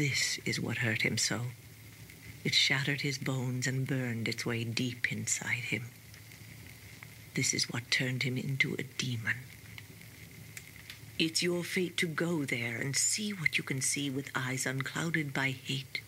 This is what hurt him so. It shattered his bones and burned its way deep inside him. This is what turned him into a demon. It's your fate to go there and see what you can see with eyes unclouded by hate.